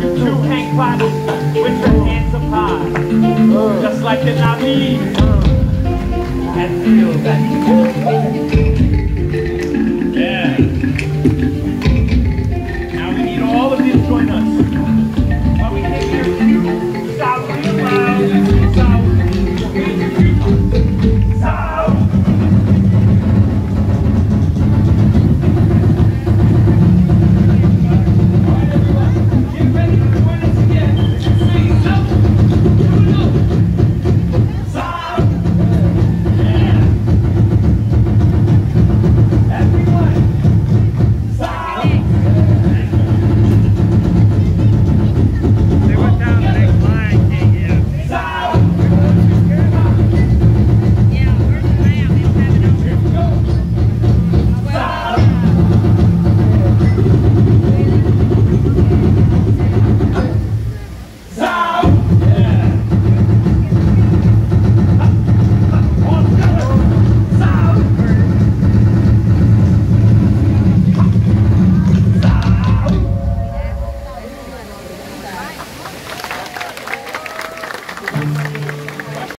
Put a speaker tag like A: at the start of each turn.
A: You two hang clap with your hands up high. Just like the Na'vi. And feel that. Yeah. Now we need all of you to join us.